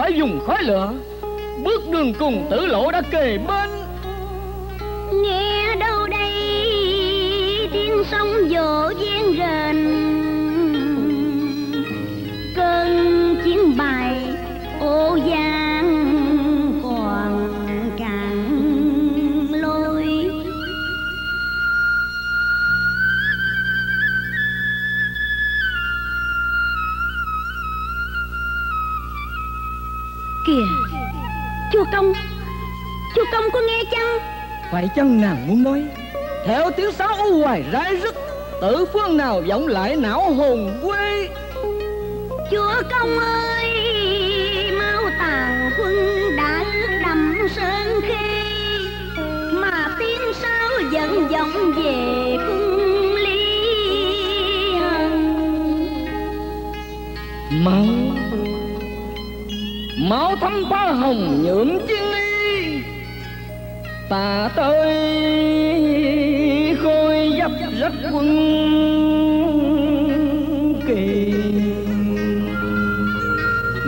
khỏi dùng khói lửa. Bước đường cùng tử lộ đã kề bên. Nghe công có nghe chăng? Phải chăng nàng muốn nói? Theo tiếng sáo u hoài rái rứt tự phương nào vọng lại não hồn quê? Chúa công ơi mau tàn quân đã đậm sơn khê mà tiếng sáo vẫn vọng về cung ly máu. Máu thấm phá hồng nhuộm chiến ta tới, khôi dấp rất quân kỳ.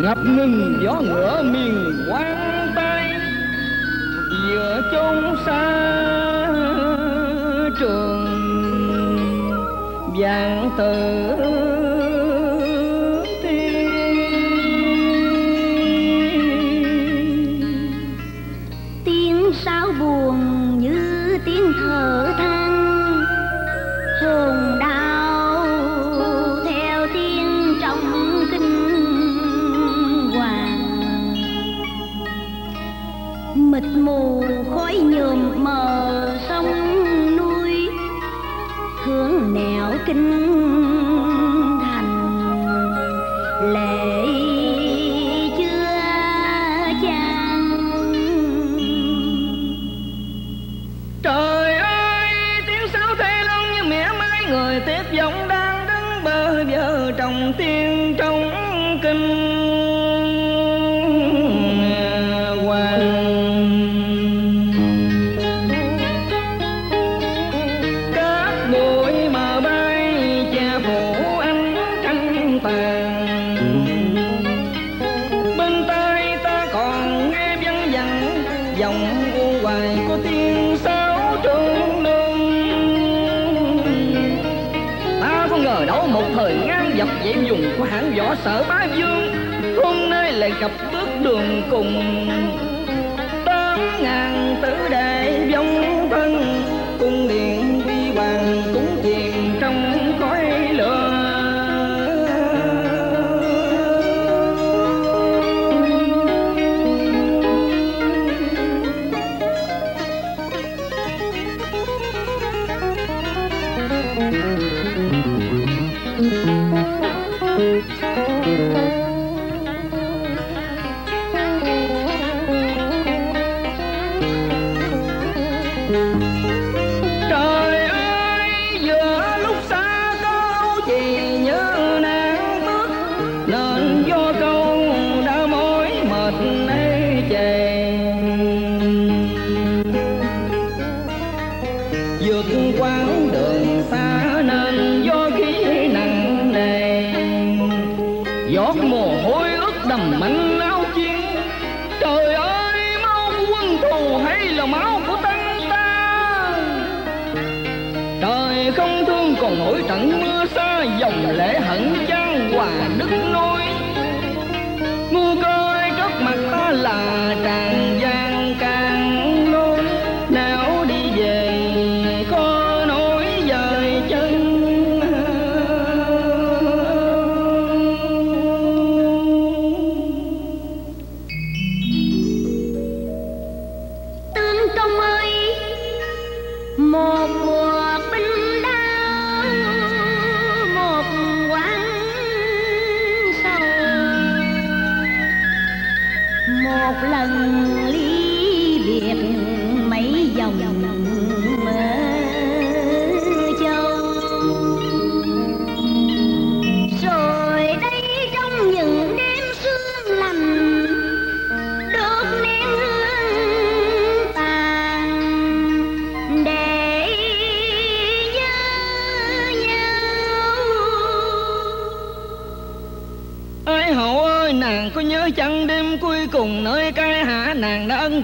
Ngập ngừng gió ngựa miền quang tây giữa chốn xa trường. Vàng tử mịt mù khói nhuộm mờ sông núi. Hướng nẻo kinh thành lệ tiếng sáo trung lương ta không ngờ đâu một thời ngang dọc dậy dùng của hãng võ sở bá dương, hôm nay lại gặp bước đường cùng. Tám ngàn tử đệ vong thân cung điện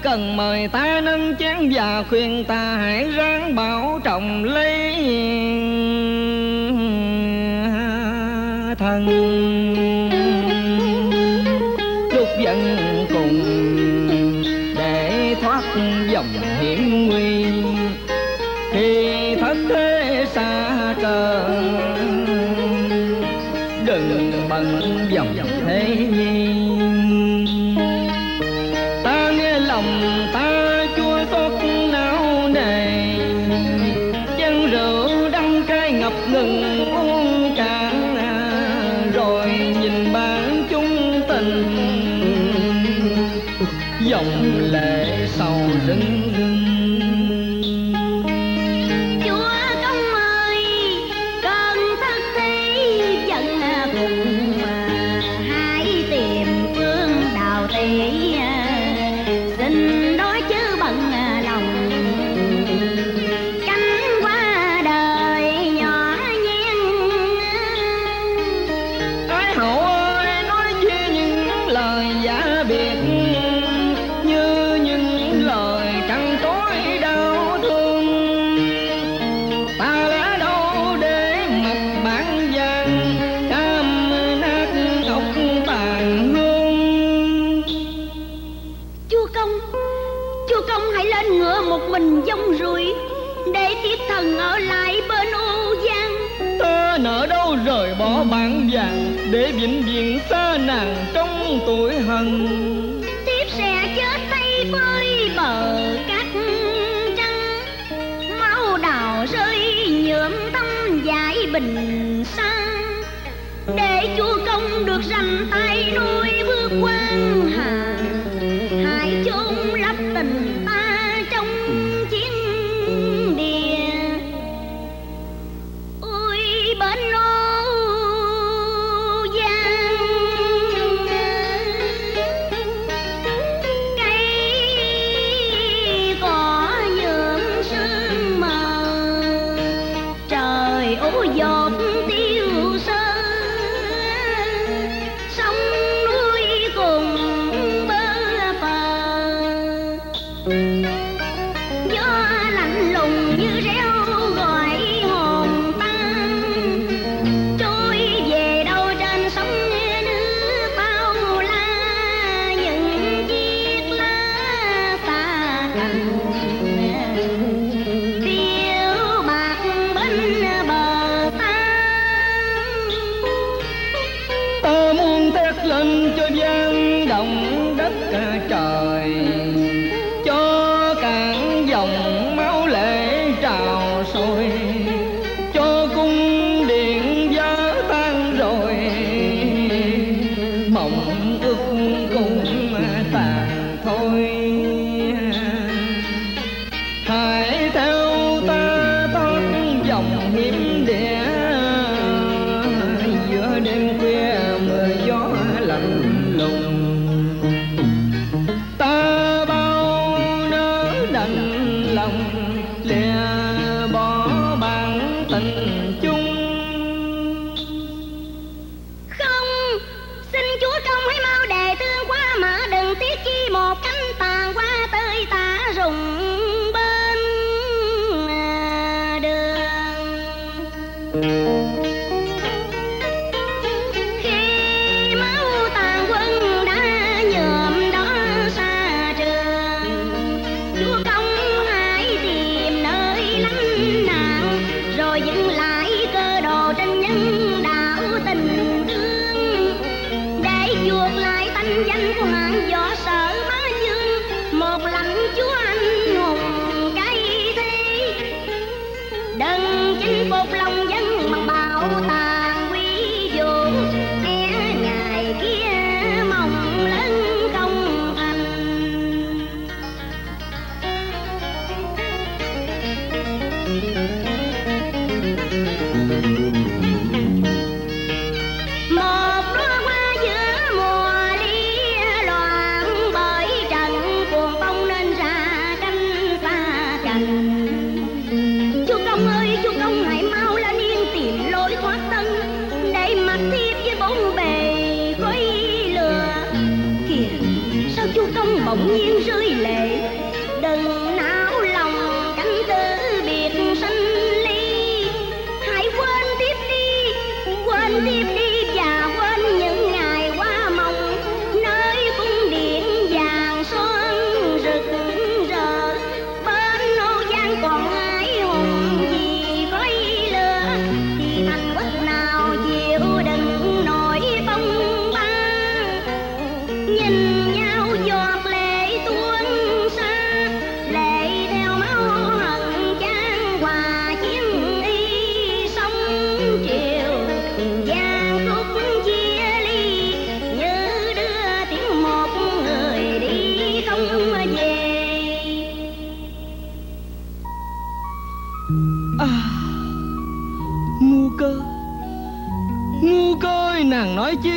cần mời ta nâng chén và khuyên ta hãy ráng bảo trọng lấy thân. Lúc giận cùng để thoát dòng bình xa. Để chúa công được rành tay nuôi bước quan hà.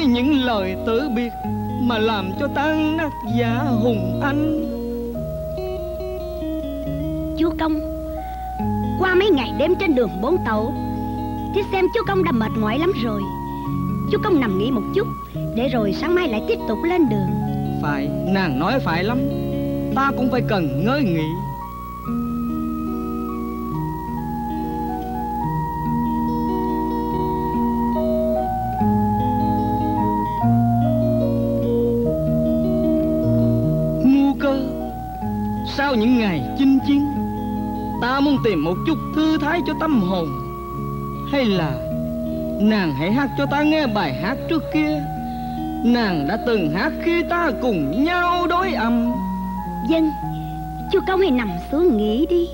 những lời tử biệt mà làm cho tan nát giả hùng anh. Chú Công Qua mấy ngày đêm trên đường bốn tàu Thế xem chú Công đã mệt mỏi lắm rồi. Chú Công nằm nghỉ một chút Để rồi sáng mai lại tiếp tục lên đường. Phải, nàng nói phải lắm. Ta cũng phải cần ngơi nghỉ. những ngày chinh chiến, Ta muốn tìm một chút thư thái cho tâm hồn. Hay là Nàng hãy hát cho ta nghe bài hát trước kia. Nàng đã từng hát khi ta cùng nhau đối âm. Dân, Chú Công hãy nằm xuống nghỉ đi.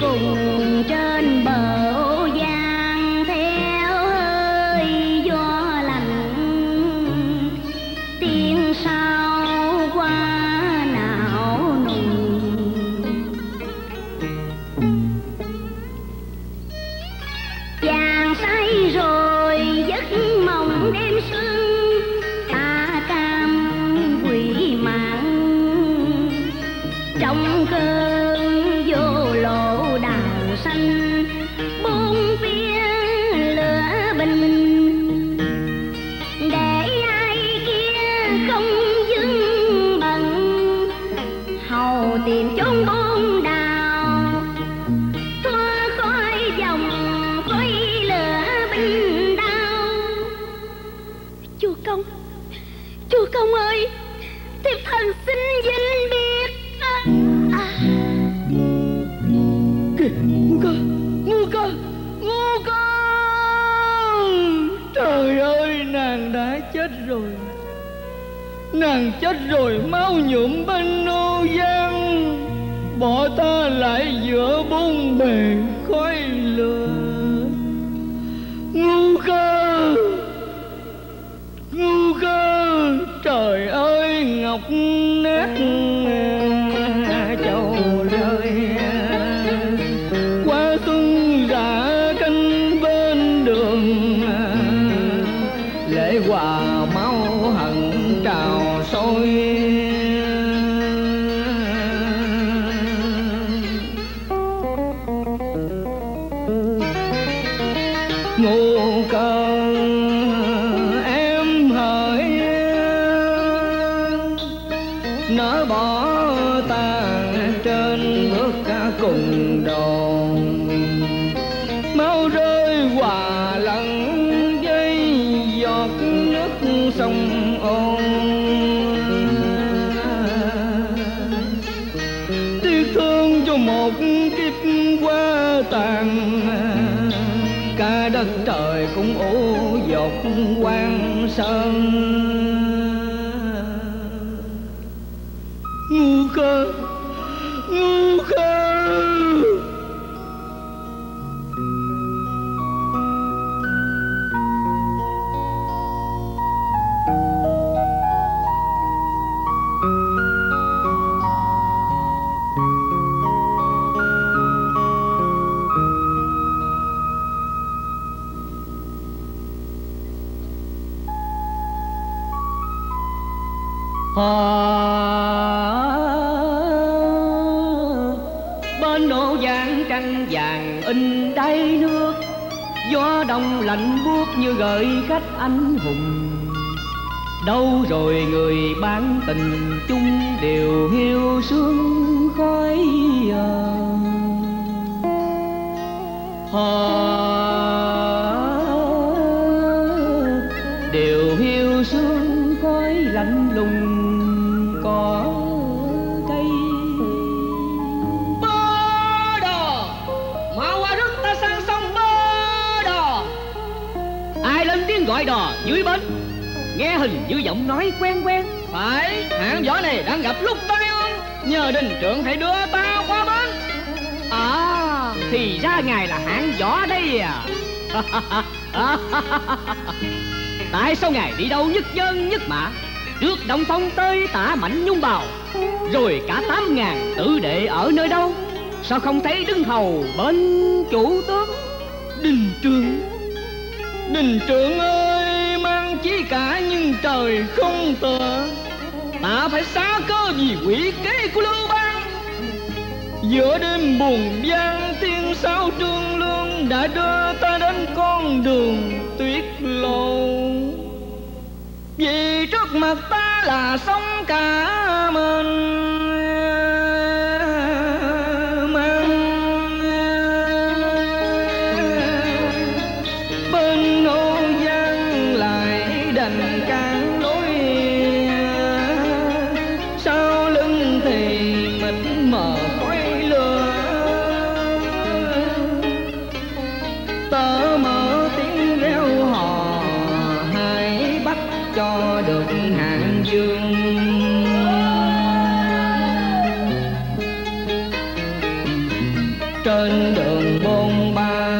go. lễ hòa máu hận trào sôi. Ngu cơ ngu cơ gọi đò dưới bến, nghe hình như giọng nói quen quen. Phải hạng võ này đang gặp lúc tai ương, nhờ đình trưởng hãy đưa ta thì ra ngài là hạng võ đây à. Tại sao ngài đi đâu nhất dân nhất mã? Trước đồng phong tơi tả mảnh nhung bào. Rồi cả tám ngàn tử đệ ở nơi đâu? Sao không thấy đứng hầu bên chủ tướng? Đình trường, đình trường ơi mang chí cả nhưng trời không tờ. Ta phải xá cơ vì quỷ kế của lưu bang giữa đêm buồn vang tiếng sao trương lương đã đưa ta đến con đường tuyết lộ vì trước mặt ta là sông cả mình trên đường bôn ba.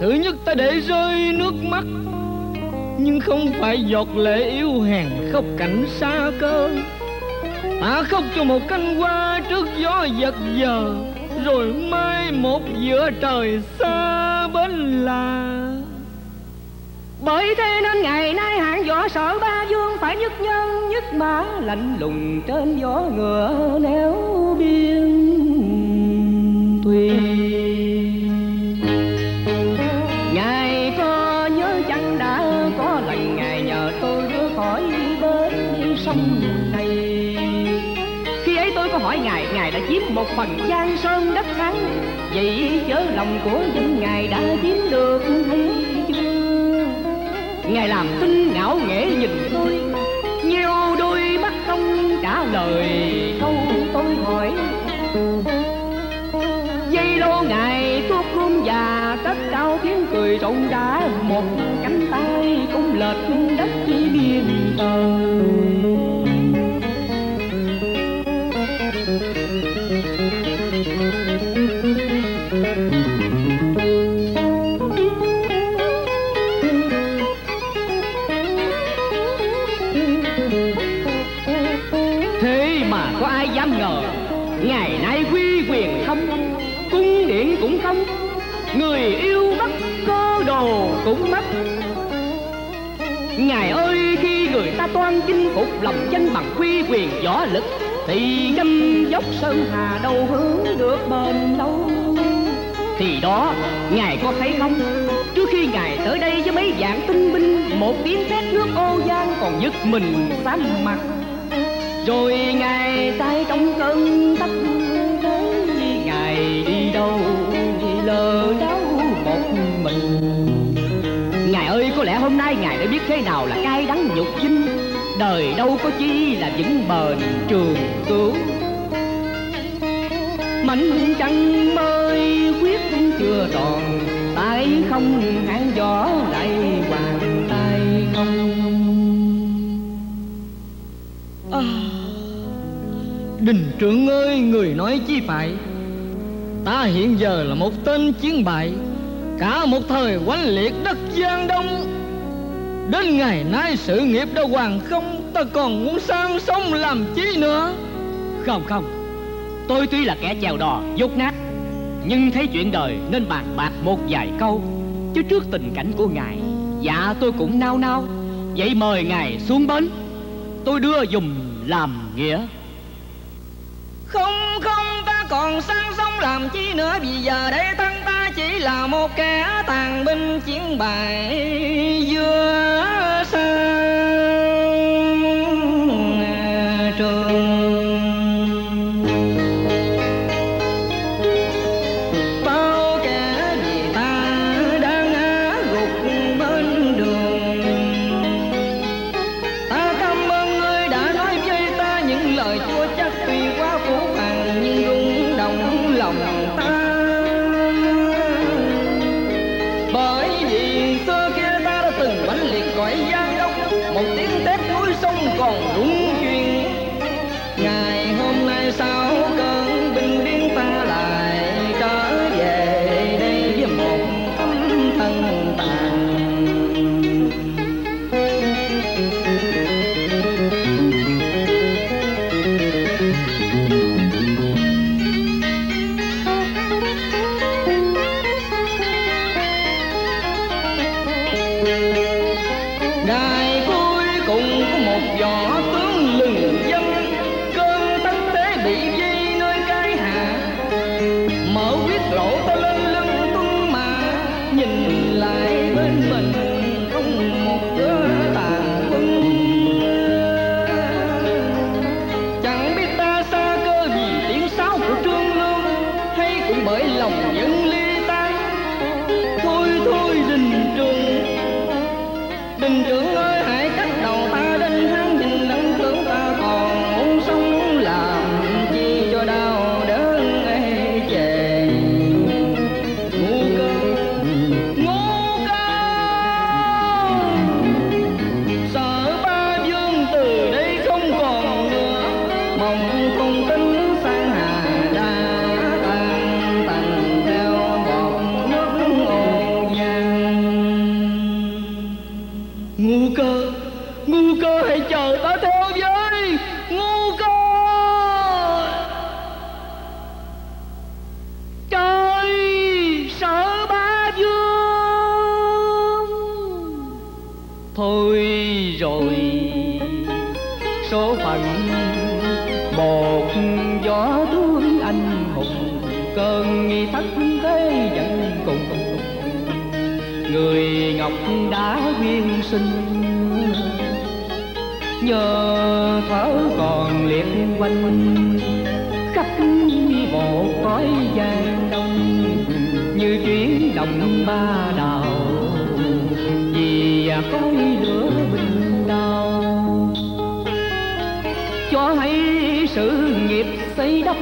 Thứ nhất ta để rơi nước mắt. Nhưng không phải giọt lệ yêu hèn khóc cảnh xa cơ. Ta khóc cho một canh hoa trước gió giật giờ, rồi mai một giữa trời xa bên là. Bởi thế nên ngày nay hạng võ sở ba vương phải nhất nhân, nhất mã lạnh lùng trên gió ngựa néo biên. Chiếm một phần giang sơn đất thắng vậy chớ lòng của dân ngài đã chiếm được hay chưa ngài làm tinh ngạo nghễ nhìn tôi, nhiều đôi mắt không trả lời câu tôi hỏi. Dây lô ngài tuốt gươm và cất cao tiếng cười rộn rã, một cánh tay cũng lệch đất chỉ biên lòng dân bằng quy quyền võ lực, Thì găm dốc sơn hà đâu hướng được bền đâu Thì đó, Ngài có thấy không? Trước khi Ngài tới đây với mấy dạng tinh binh, Một tiếng thét nước ô giang còn dứt mình xám mặt. Rồi ngài tay trong cơn tắc thế ngài đi đâu lờ đâu một mình. Ngài ơi, có lẽ hôm nay ngài đã biết thế nào là cay đắng nhục chinh đời đâu có chi là vững bền trường cứu mảnh trăng mới quyết chưa tròn tay không hạng gió lại hoàng tay không. À. Đình trưởng ơi, người nói chi phải? Ta hiện giờ là một tên chiến bại, Cả một thời oanh liệt đất Giang Đông. Đến ngày nay sự nghiệp đã hoàn không, Ta còn muốn sang sông làm chi nữa? Không không. Tôi tuy là kẻ chèo đò dốt nát Nhưng thấy chuyện đời nên bàn bạc một vài câu. Chứ trước tình cảnh của ngài Dạ tôi cũng nao nao. Vậy mời ngài xuống bến, Tôi đưa dùm làm nghĩa. Không không, ta còn sang sông làm chi nữa, Vì giờ đây thân ta chỉ là một kẻ tàn binh chiến bại vừa sang mình khắp bộ cõi gian đông đồng ba đào. Vì à, cõi lửa bình đau cho hay sự nghiệp xây đắp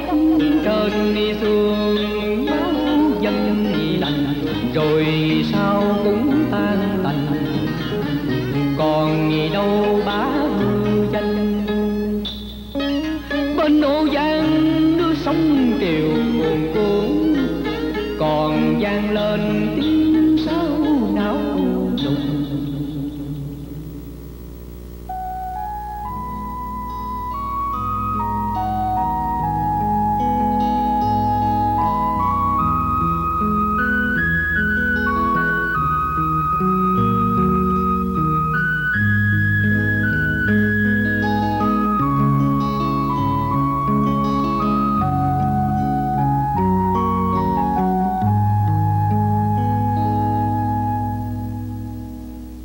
trên xuống máu dân lành, rồi sao